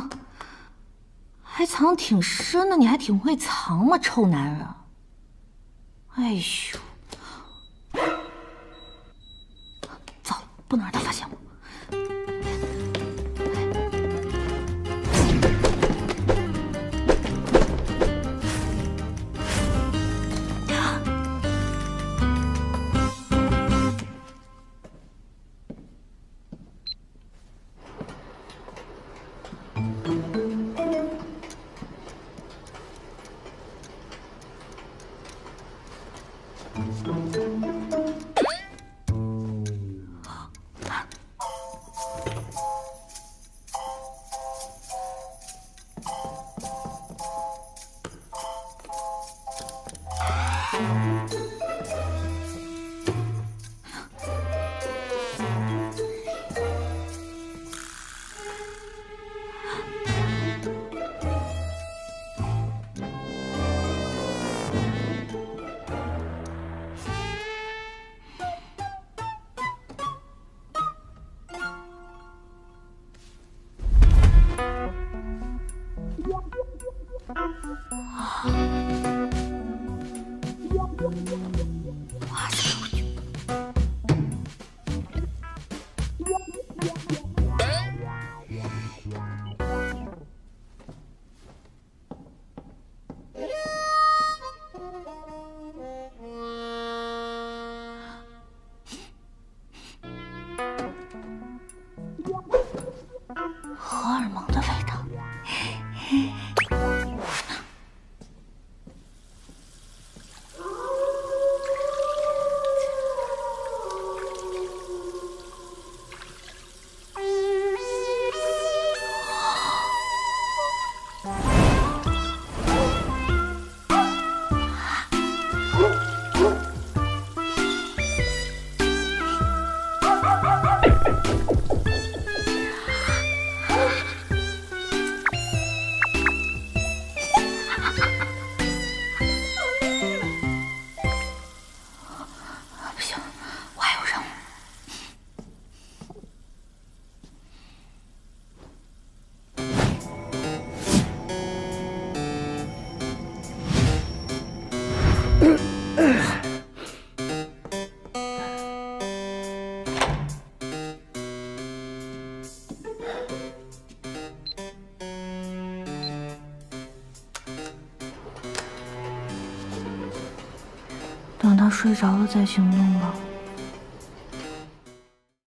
哼，还藏挺深的，你还挺会藏嘛，臭男人。哎呦。糟了，不能让他发现我。荷尔蒙的味道等他睡着了再行动吧。